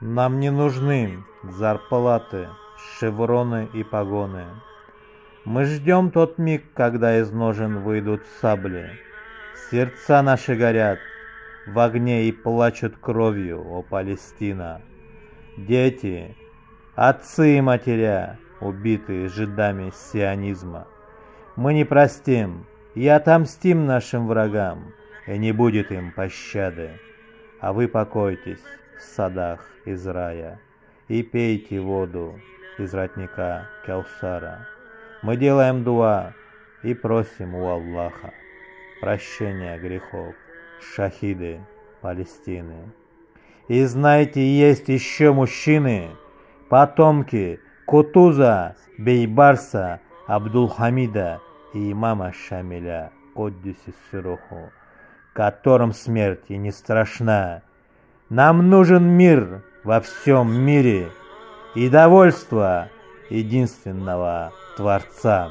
Нам не нужны зарплаты, шевроны и погоны. Мы ждем тот миг, когда из ножен выйдут сабли. Сердца наши горят в огне и плачут кровью, о Палестина. Дети, отцы и матеря, убитые жидами сионизма. Мы не простим и отомстим нашим врагам, и не будет им пощады. А вы покойтесь в садах из рая и пейте воду из родника Каусара. Мы делаем дуа и просим у Аллаха прощения грехов, шахиды Палестины. И знаете, есть еще мужчины, потомки Кутуза, Бейбарса, Абдулхамида и имама Шамиля, Коддиси Сируху, которым смерть и не страшна. Нам нужен мир во всем мире и довольство единственного Творца.